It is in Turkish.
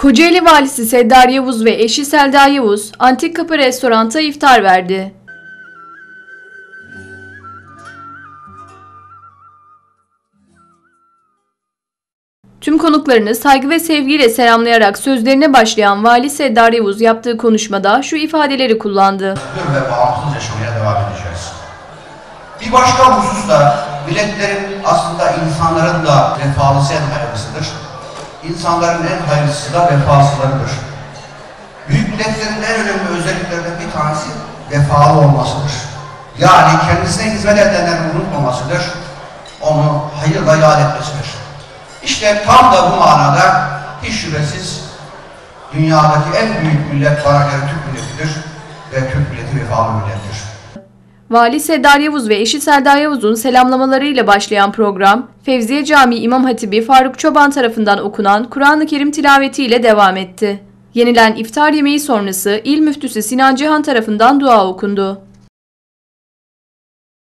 Kocaeli Valisi Seddar Yavuz ve eşi Selda Yavuz, Antik Kapı Restorant'a iftar verdi. Tüm konuklarını saygı ve sevgiyle selamlayarak sözlerine başlayan Vali Seddar Yavuz yaptığı konuşmada şu ifadeleri kullandı. özgür ve bağımsız yaşamaya devam edeceğiz. Bir başka husus da aslında insanların da en hayırlısıdır. İnsanların en hayırlısı da vefasılarıdır. Büyük milletlerin en önemli özelliklerinden bir tanesi vefalı olmasıdır. Yani kendisine hizmet edenleri unutmamasıdır. Onu hayırla yad etmesidir. İşte tam da bu manada hiç şüphesiz dünyadaki en büyük millet bana göre Türk milletidir ve Türk milleti vefalı millettir. Vali Seddar Yavuz ve eşi Selda Yavuz'un selamlamalarıyla başlayan program, Fevziye Camii İmam Hatibi Faruk Çoban tarafından okunan Kur'an-ı Kerim tilavetiyle devam etti. Yenilen iftar yemeği sonrası İl Müftüsü Sinan Cihan tarafından dua okundu.